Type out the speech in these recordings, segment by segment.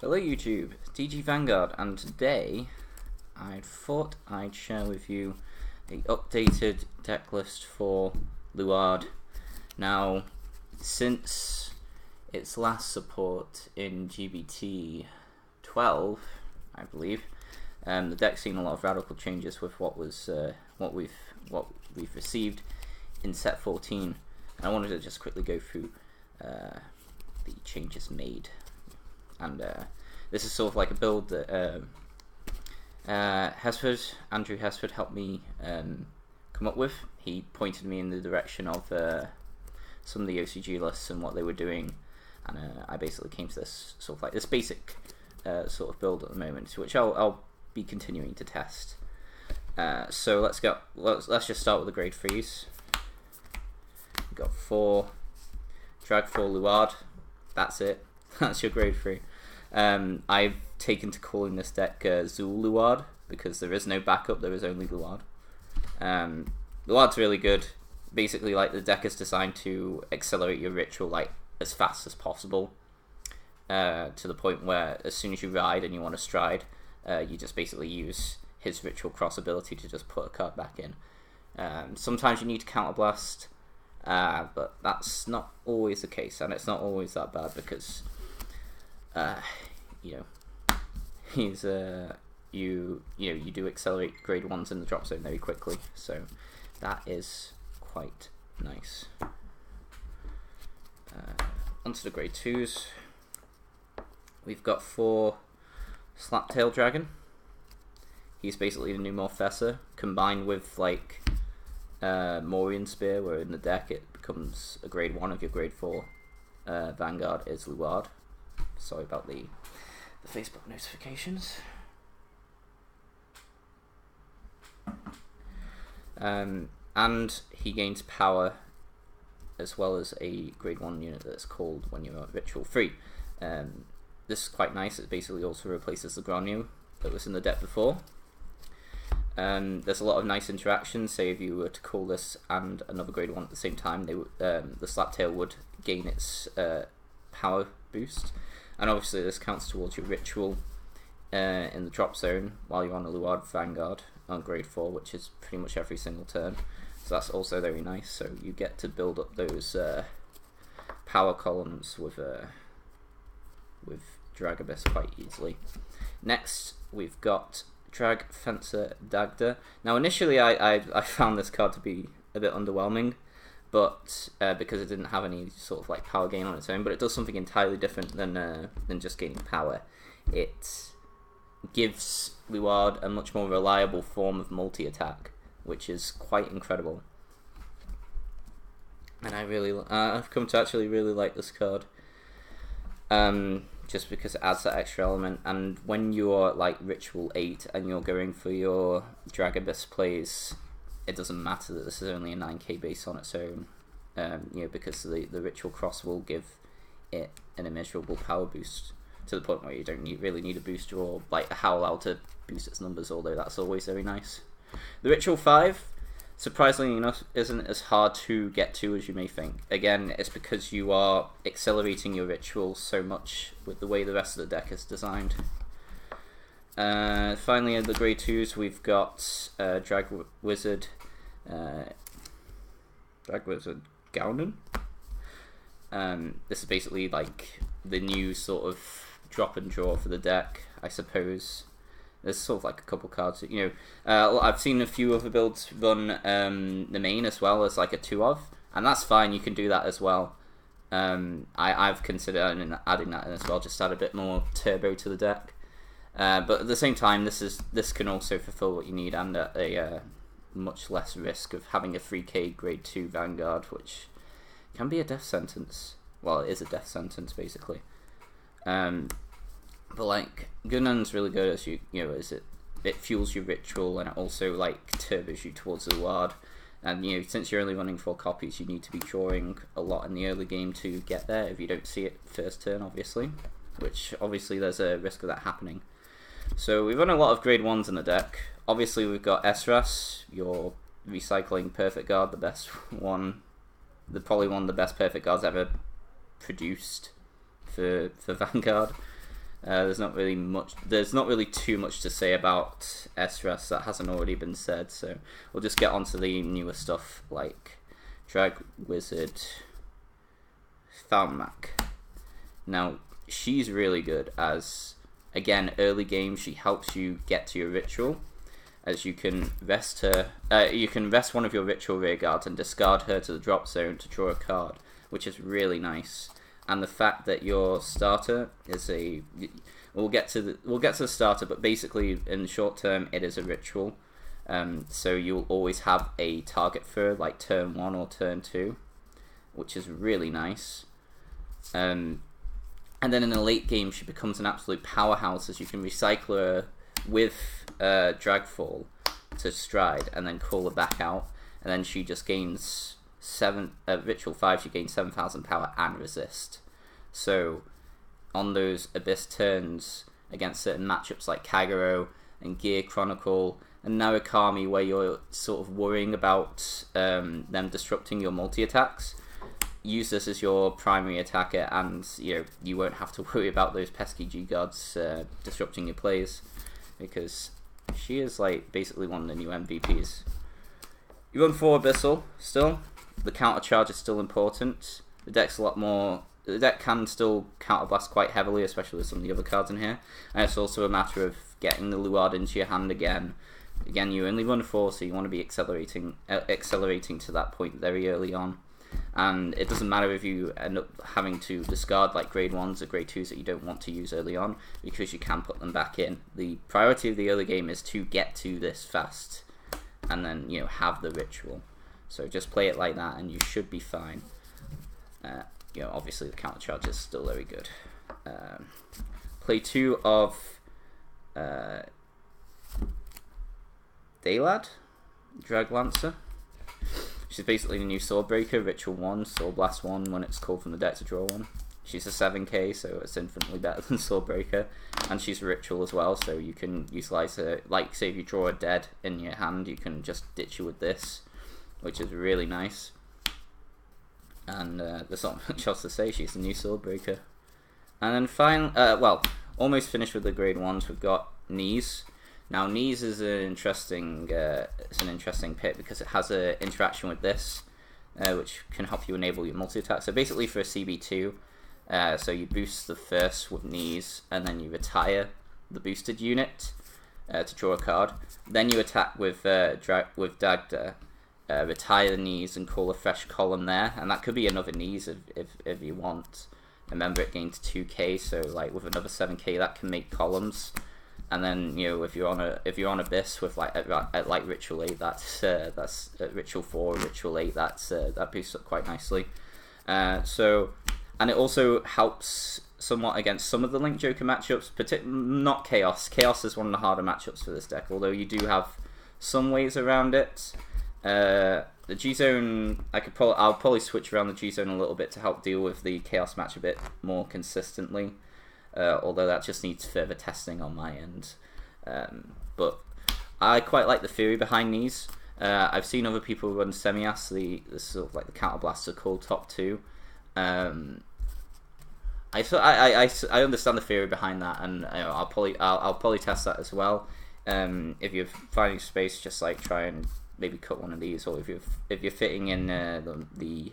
Hello YouTube, DG Vanguard, and today I thought I'd share with you the updated deck list for Luard. Now, since its last support in GBT 12, I believe, um, the deck's seen a lot of radical changes with what was uh, what we've what we've received in set 14, and I wanted to just quickly go through uh, the changes made and uh, this is sort of like a build that um, uh, Hesford, Andrew Hesford, helped me um, come up with. He pointed me in the direction of uh, some of the OCG lists and what they were doing, and uh, I basically came to this sort of like this basic uh, sort of build at the moment, which I'll, I'll be continuing to test. Uh, so let's go. Let's, let's just start with the grade freeze. We've got four drag four Luard. That's it. That's your grade three. Um, I've taken to calling this deck uh, because there is no backup, there is only Luard. Um, Luard's really good. Basically, like the deck is designed to accelerate your ritual like as fast as possible, uh, to the point where as soon as you ride and you want to stride, uh, you just basically use his ritual cross ability to just put a card back in. Um, sometimes you need to counterblast, uh, but that's not always the case, and it's not always that bad because uh, you know, he's uh, you you know you do accelerate grade ones in the drop zone very quickly, so that is quite nice. Uh, onto the grade twos. We've got four Slaptail Dragon. He's basically the new Morfessa combined with like uh, Morian Spear, where in the deck it becomes a grade one of your grade four uh, Vanguard is Luard. Sorry about the, the Facebook notifications. Um, and he gains power as well as a grade 1 unit that's called when you're ritual free. Um, this is quite nice, it basically also replaces the Granyu that was in the deck before. Um, there's a lot of nice interactions, say if you were to call this and another grade 1 at the same time, they um, the Slaptail would gain its uh, power boost and obviously this counts towards your ritual uh, in the drop zone while you're on a Luard Vanguard on grade 4, which is pretty much every single turn. So that's also very nice. So you get to build up those uh, power columns with uh, with Dragabyss quite easily. Next, we've got Drag Fencer Dagda. Now, initially, I, I, I found this card to be a bit underwhelming but uh, because it didn't have any sort of like power gain on its own, but it does something entirely different than uh, than just gaining power. It gives Luard a much more reliable form of multi attack, which is quite incredible. And I really, uh, I've come to actually really like this card, um, just because it adds that extra element. And when you're like Ritual Eight and you're going for your Dragabyss plays, it doesn't matter that this is only a 9k base on its own, um, you know, because the, the Ritual Cross will give it an immeasurable power boost to the point where you don't need, really need a booster or like a Howl Owl to boost its numbers, although that's always very nice. The Ritual 5, surprisingly enough, isn't as hard to get to as you may think. Again, it's because you are accelerating your rituals so much with the way the rest of the deck is designed. Uh, finally, in the grade twos, we've got uh, Drag Wizard, uh, Drag a Gaunan. Um, this is basically like the new sort of drop and draw for the deck, I suppose. There's sort of like a couple cards, you know. Uh, I've seen a few other builds run um, the main as well as like a two of, and that's fine. You can do that as well. Um, I, I've considered adding that in as well, just add a bit more turbo to the deck. Uh, but at the same time, this is this can also fulfill what you need and at a uh, much less risk of having a 3k grade 2 Vanguard, which can be a death sentence. Well, it is a death sentence, basically. Um, but like, Gunnan's really good as you, you know, as it, it fuels your ritual and it also like turbos you towards the ward. And you know, since you're only running four copies, you need to be drawing a lot in the early game to get there if you don't see it first turn, obviously. Which obviously there's a risk of that happening. So we've run a lot of grade ones in the deck. Obviously we've got Esras, your recycling perfect guard, the best one, the probably one of the best perfect guards ever produced for for Vanguard. Uh, there's not really much. There's not really too much to say about Esras that hasn't already been said. So we'll just get on to the newer stuff like Drag Wizard, Thalmak. Now she's really good as again early game. She helps you get to your ritual, as you can rest her. Uh, you can rest one of your ritual rear guards and discard her to the drop zone to draw a card, which is really nice and the fact that your starter is a we'll get to the we'll get to the starter but basically in the short term it is a ritual um, so you'll always have a target for like turn one or turn two which is really nice um, and then in the late game she becomes an absolute powerhouse as you can recycle her with uh, dragfall to stride and then call her back out and then she just gains seven uh, ritual five. She gains seven thousand power and resist. So on those abyss turns against certain matchups like Kagero and Gear Chronicle and Narukami, where you're sort of worrying about um, them disrupting your multi attacks. Use this as your primary attacker, and you know you won't have to worry about those pesky G guards uh, disrupting your plays, because she is like basically one of the new MVPs. You run four Abyssal still, the counter charge is still important. The deck's a lot more. The deck can still counterblast quite heavily, especially with some of the other cards in here. And it's also a matter of getting the Luard into your hand again. Again, you only run four, so you want to be accelerating, uh, accelerating to that point very early on. And it doesn't matter if you end up having to discard like grade ones or grade twos that you don't want to use early on, because you can put them back in. The priority of the early game is to get to this fast, and then you know have the ritual. So just play it like that and you should be fine. Uh, you know, obviously the counter charge is still very good. Um, play two of uh, Daylad, Drag Lancer. She's basically the new Swordbreaker, Ritual 1, Soul Blast 1 when it's called from the deck to draw one. She's a 7k, so it's infinitely better than Sword Breaker. And she's a ritual as well, so you can utilize her. Like, say if you draw a dead in your hand, you can just ditch her with this which is really nice. And uh, there's not much else to say. She's the new Swordbreaker. And then final, uh, well, almost finished with the grade ones. We've got Knees. Now Knees is an interesting, uh, it's an interesting pit because it has an interaction with this, uh, which can help you enable your multi attack. So basically for a CB2, uh, so you boost the first with Knees, and then you retire the boosted unit uh, to draw a card. Then you attack with uh, with Dagda, uh, retire the knees and call a fresh column there, and that could be another knees if, if, if you want. Remember, it gains 2k, so like with another 7k, that can make columns. And then you know if you're on a if you're on abyss with like at, at like ritual eight, that's uh, that's ritual four, ritual eight, that's uh, that boosts up quite nicely. Uh, so, and it also helps somewhat against some of the Link Joker matchups, partic- not Chaos. Chaos is one of the harder matchups for this deck, although you do have some ways around it. Uh, the G zone, I could I'll probably switch around the G zone a little bit to help deal with the chaos match a bit more consistently. Uh, although that just needs further testing on my end. Um, but I quite like the theory behind these. Uh, I've seen other people run Semias, the, the sort of like the counter blaster called top two. Um, I, I, I, I understand the theory behind that, and you know, I'll probably I'll, I'll probably test that as well. Um, if you're finding space, just like try and maybe cut one of these, or if you're if you're fitting in uh, the, the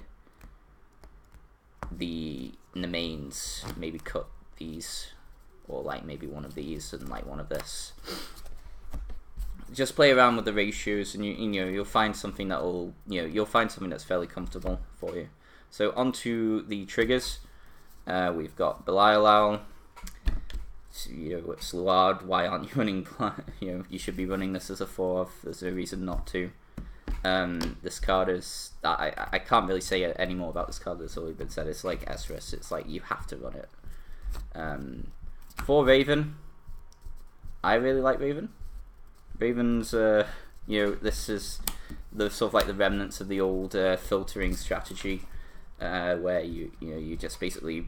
the mains, maybe cut these, or like maybe one of these and like one of this. Just play around with the ratios, and you you know you'll find something that will you know you'll find something that's fairly comfortable for you. So onto the triggers. Uh, we've got Belial you know, it's Luard. Why aren't you running? You know, you should be running this as a four. There's no reason not to. Um, this card is. I I can't really say any more about this card. That's already been said. It's like Esras. It's like you have to run it. Um, for Raven, I really like Raven. Raven's. Uh, you know, this is the sort of like the remnants of the old uh, filtering strategy, uh, where you you know you just basically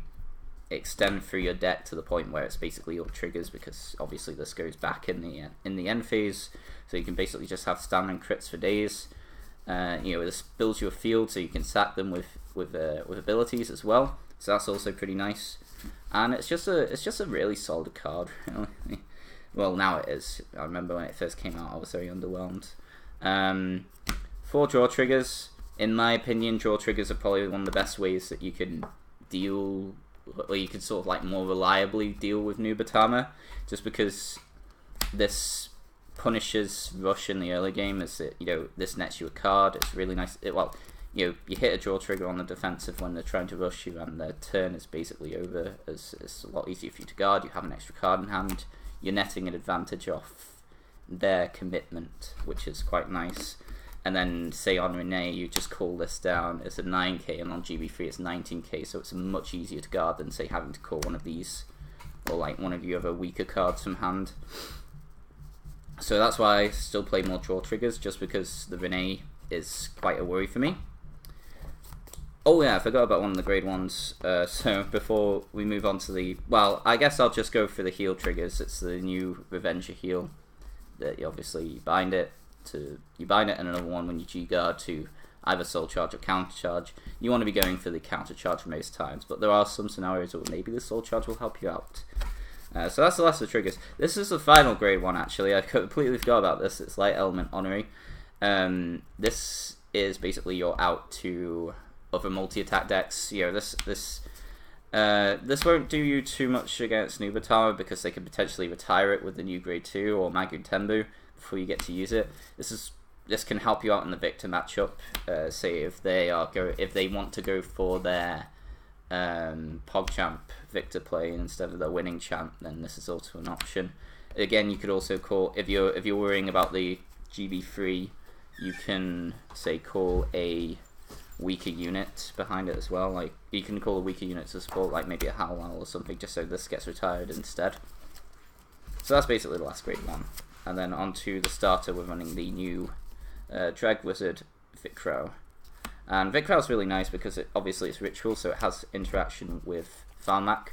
extend through your deck to the point where it's basically your triggers because obviously this goes back in the in the end phase so you can basically just have standing crits for days uh, you know this builds your field so you can sack them with with uh, with abilities as well so that's also pretty nice and it's just a it's just a really solid card. Really. well, now it is. I remember when it first came out, I was very underwhelmed. Um, four draw triggers. In my opinion, draw triggers are probably one of the best ways that you can deal, or you can sort of like more reliably deal with Nubatama, just because this punishes rush in the early game. Is that you know this nets you a card. It's really nice. It, well, you know, you hit a draw trigger on the defensive when they're trying to rush you, and their turn is basically over. As it's a lot easier for you to guard. You have an extra card in hand. You're netting an advantage off their commitment, which is quite nice. And then, say on Renee, you just call this down. It's a 9k, and on GB3 it's 19k, so it's much easier to guard than say having to call one of these, or like one of your other weaker cards from hand. So that's why I still play more draw triggers, just because the Renee is quite a worry for me. Oh yeah, I forgot about one of the grade ones. Uh, so before we move on to the... Well, I guess I'll just go for the heal triggers. It's the new Revenger heal. That you obviously bind it to... You bind it and another one when you G-guard to either soul charge or counter charge. You want to be going for the counter charge most times, but there are some scenarios where maybe the soul charge will help you out. Uh, so that's the last of the triggers. This is the final grade one, actually. I completely forgot about this. It's Light Element Honorary. Um, this is basically your out to other multi-attack decks. You know, this this uh, this won't do you too much against Nubatama because they could potentially retire it with the new grade two or Magu Tembu before you get to use it. This is this can help you out in the Victor matchup. Uh, say if they are go if they want to go for their um, PogChamp Victor play instead of the winning champ, then this is also an option. Again, you could also call if you're if you're worrying about the GB3, you can say call a weaker unit behind it as well. Like you can call a weaker unit to support, like maybe a Howl Owl or something, just so this gets retired instead. So that's basically the last grade one. And then onto the starter, we're running the new uh, Drag Wizard Vikro. And Vikro is really nice because it obviously it's ritual, so it has interaction with Falmak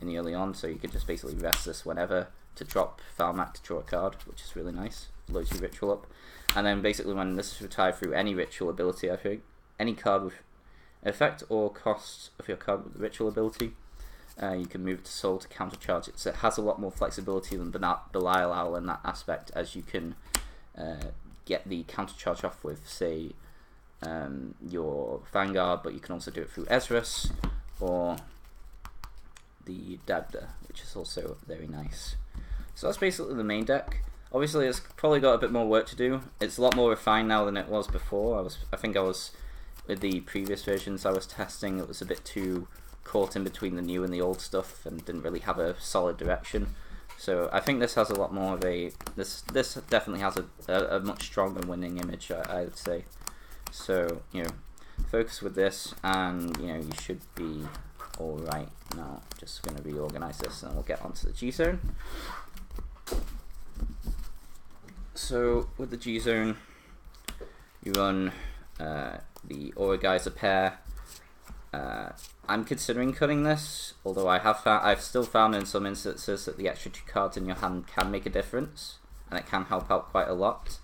in the early on, so you can just basically rest this whenever to drop Falmak to draw a card, which is really nice. Loads your ritual up. And then basically when this is retired through any ritual ability, I think any card with effect or cost of your card with the ritual ability, uh, you can move it to soul to countercharge it. So it has a lot more flexibility than Belial Owl in that aspect, as you can uh, get the countercharge off with, say, um, your Vanguard, but you can also do it through Esras or the Dagda, which is also very nice. So that's basically the main deck. Obviously, it's probably got a bit more work to do. It's a lot more refined now than it was before. I was, I think, I was with the previous versions I was testing. It was a bit too caught in between the new and the old stuff, and didn't really have a solid direction. So I think this has a lot more of a this this definitely has a, a, a much stronger winning image. I, I would say. So, you know, focus with this and, you know, you should be alright. Now, just going to reorganize this and we'll get onto the G-Zone. So, with the G-Zone, you run uh, the Aura pair. Uh, I'm considering cutting this, although I have found, I've still found in some instances that the extra two cards in your hand can make a difference, and it can help out quite a lot.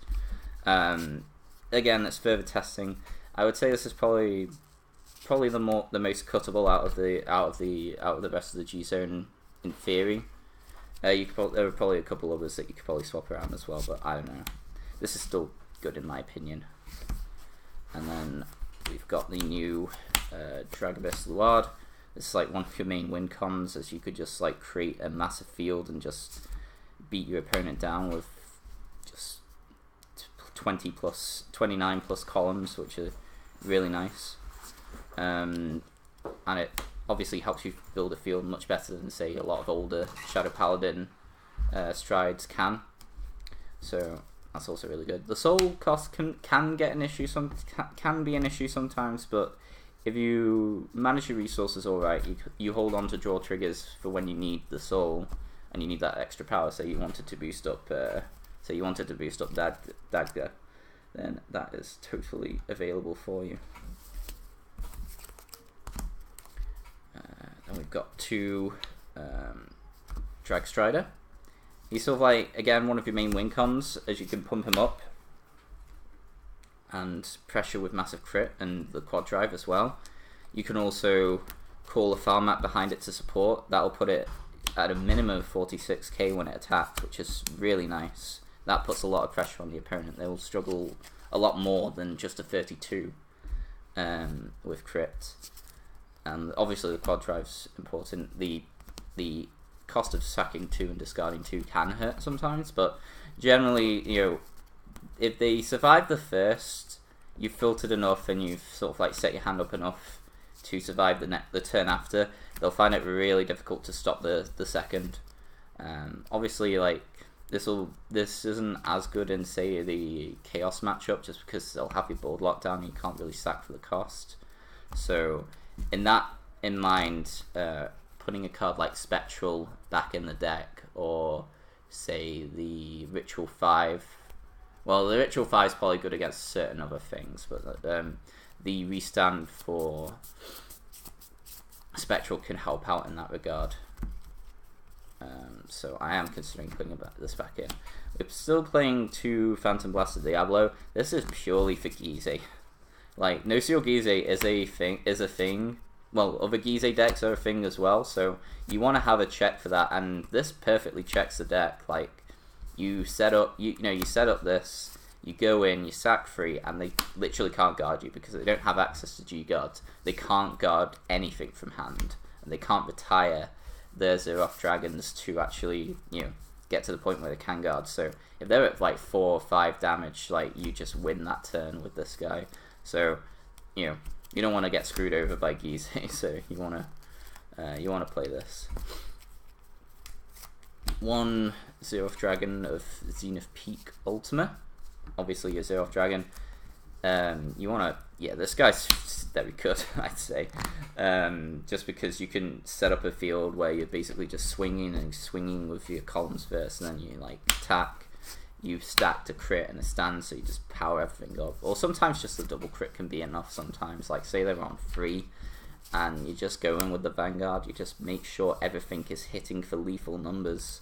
Um, again, that's further testing. I would say this is probably probably the more the most cuttable out of the out of the out of the rest of the G zone in theory. Uh, you could probably, there are probably a couple others that you could probably swap around as well, but I don't know. This is still good in my opinion. We've got the new uh, Luard. This is like one of your main win cons, as you could just like create a massive field and just beat your opponent down with just 20 plus 29 plus columns which are really nice um, and it obviously helps you build a field much better than say a lot of older shadow paladin uh, strides can so that's also really good the soul cost can can get an issue some can be an issue sometimes but if you manage your resources all right you, you hold on to draw triggers for when you need the soul and you need that extra power so you wanted to boost up uh, so you wanted to boost up Dag Dagda, then that is totally available for you. Uh, then we've got two um, Drag Strider. He's sort of like, again, one of your main win cons, as you can pump him up and pressure with massive crit and the quad drive as well. You can also call a farm map behind it to support, that'll put it at a minimum of 46k when it attacks, which is really nice. That puts a lot of pressure on the opponent. They will struggle a lot more than just a 32 um, with crit. And obviously the quad drive's important. The the cost of sacking two and discarding two can hurt sometimes, but generally, you know, if they survive the first, you've filtered enough and you've sort of like set your hand up enough to survive the the turn after, they'll find it really difficult to stop the the second. Um, obviously, like this will this isn't as good in say the chaos matchup just because they'll have your board locked down. and You can't really sack for the cost. So, in that in mind, uh, putting a card like Spectral back in the deck, or say the Ritual Five. Well, the Ritual Five is probably good against certain other things, but um, the restand for Spectral can help out in that regard. Um, so I am considering putting this back in. We're still playing two Phantom Blast of Diablo. This is purely for Guise. Like No Seal Guise is a thing. Is a thing. Well, other Guise decks are a thing as well. So you want to have a check for that, and this perfectly checks the deck. Like you set up, you, you know, you set up this you go in, you sack free, and they literally can't guard you because they don't have access to G guards. They can't guard anything from hand, and they can't retire their Zeroth dragons to actually, you know, get to the point where they can guard. So if they're at like four or five damage, like you just win that turn with this guy. So, you know, you don't want to get screwed over by Guise, so you want to, uh, you want to play this. One Zeroth Dragon of Zenith Peak Ultima obviously your Zeroth Dragon. Um, you want to, yeah, this guy's very good, I'd say. Um, just because you can set up a field where you're basically just swinging and swinging with your columns first, and then you like attack. You stack to crit and a stand, so you just power everything up. Or sometimes just a double crit can be enough. Sometimes, like say they're on three, and you just go in with the Vanguard. You just make sure everything is hitting for lethal numbers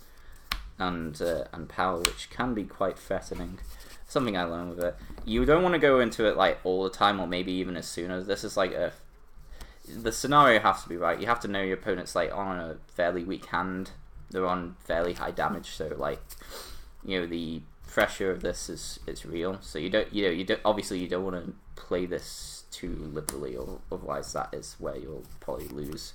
and uh, and power, which can be quite threatening something I learned with it. You don't want to go into it like all the time, or maybe even as soon as this is like a. The scenario has to be right. You have to know your opponent's like on a fairly weak hand. They're on fairly high damage, so like, you know, the pressure of this is is real. So you don't, you know, you don't. Obviously, you don't want to play this too liberally, or otherwise that is where you'll probably lose.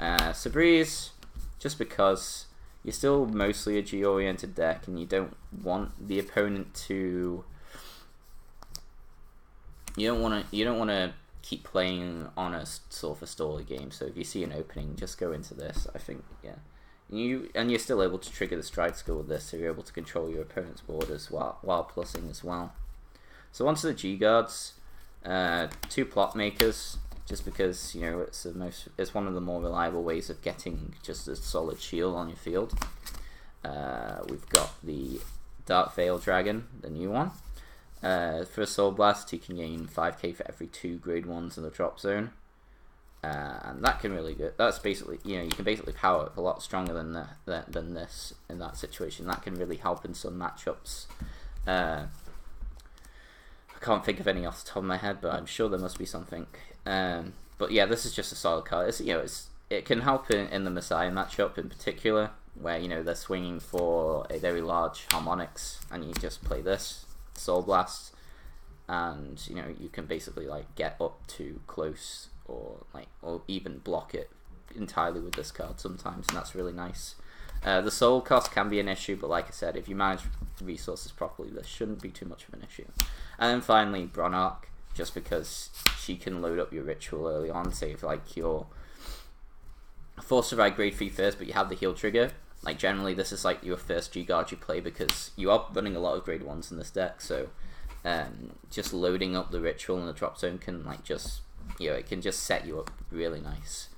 Uh, just because you're still mostly a G-oriented deck, and you don't want the opponent to. You don't want to. You don't want to keep playing on a sort of a stall game. So if you see an opening, just go into this. I think, yeah. You and you're still able to trigger the stride skill with this, so you're able to control your opponent's borders while while plussing as well. So onto the G guards, uh, two plot makers just because you know it's the most it's one of the more reliable ways of getting just a solid shield on your field. Uh, we've got the Dark Veil Dragon, the new one. Uh, for a Soul Blast, you can gain 5k for every two grade ones in the drop zone. Uh, and that can really good. That's basically, you know, you can basically power up a lot stronger than the, than this in that situation. That can really help in some matchups. Uh, I can't think of any off the top of my head, but I'm sure there must be something. Um, but yeah, this is just a solid card. It's, you know, it's it can help in, in the Messiah matchup in particular, where you know they're swinging for a very large harmonics, and you just play this Soul Blast, and you know you can basically like get up to close or like or even block it entirely with this card sometimes, and that's really nice. Uh, the soul cost can be an issue, but like I said, if you manage resources properly, this shouldn't be too much of an issue. And then finally, Bronarch just because she can load up your ritual early on. Say if like you're forced to ride grade 3 first, but you have the heal trigger. Like generally, this is like your first G guard you play because you are running a lot of grade ones in this deck. So um, just loading up the ritual in the drop zone can like just you know it can just set you up really nice.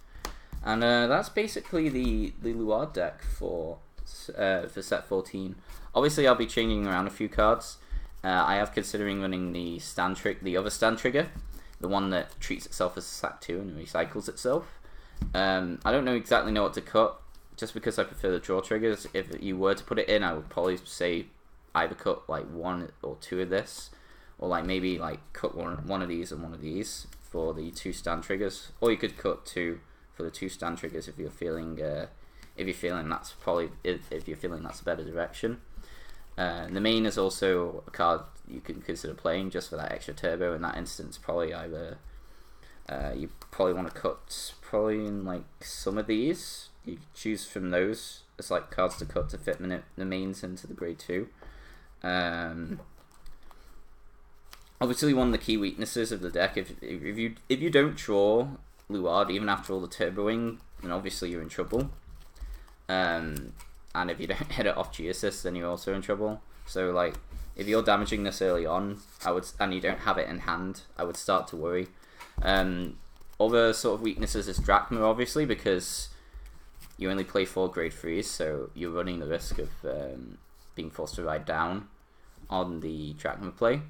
And uh, that's basically the the Luard deck for uh, for set 14. Obviously, I'll be changing around a few cards. Uh, I have considering running the stand trick, the other stand trigger, the one that treats itself as a sack two and recycles itself. Um, I don't know exactly know what to cut, just because I prefer the draw triggers. If you were to put it in, I would probably say either cut like one or two of this, or like maybe like cut one one of these and one of these for the two stand triggers, or you could cut two for the two stand triggers if you're feeling uh, if you're feeling that's probably if, if you're feeling that's a better direction. Uh, the main is also a card you can consider playing just for that extra turbo. In that instance, probably either uh, you probably want to cut probably in like some of these. You choose from those as like cards to cut to fit the mains into the grade two. Um, obviously, one of the key weaknesses of the deck if if you if you don't draw Luard even after all the turboing, then obviously you're in trouble. Um, and if you don't hit it off Geosis, then you're also in trouble. So like, if you're damaging this early on, I would, and you don't have it in hand, I would start to worry. Um, other sort of weaknesses is Drachma, obviously, because you only play four grade threes, so you're running the risk of um, being forced to ride down on the Drachma play.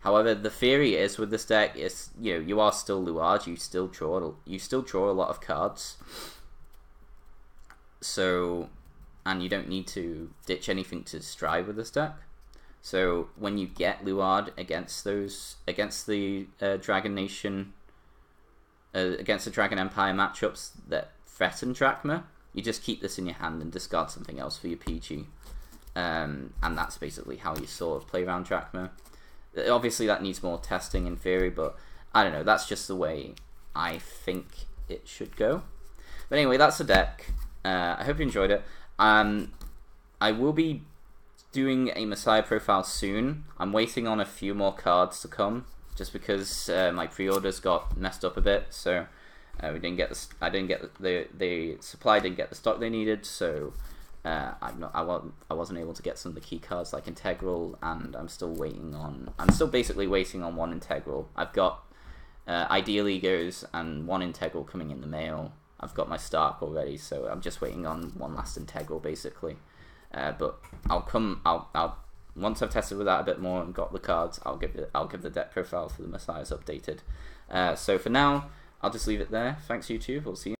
However, the theory is with this deck is you know you are still Luard, you still draw you still draw a lot of cards. So and you don't need to ditch anything to strive with this deck. So when you get Luard against those against the uh, Dragon Nation uh, against the Dragon Empire matchups that threaten Drachma, you just keep this in your hand and discard something else for your PG. Um, and that's basically how you sort of play around Drachma. Obviously, that needs more testing in theory, but I don't know. That's just the way I think it should go. But anyway, that's the deck. Uh, I hope you enjoyed it. Um, I will be doing a Messiah profile soon. I'm waiting on a few more cards to come, just because uh, my pre-orders got messed up a bit. So uh, we didn't get the I didn't get the the supply didn't get the stock they needed. So uh, I'm not I wasn't I wasn't able to get some of the key cards like integral, and I'm still waiting on. I'm still basically waiting on one integral. I've got uh, ideal egos and one integral coming in the mail. I've got my Stark already, so I'm just waiting on one last integral basically. Uh, but I'll come. I'll. I'll once I've tested with that a bit more and got the cards, I'll give it. I'll give the deck profile for the Messiahs updated. Uh, so for now, I'll just leave it there. Thanks YouTube. We'll see you.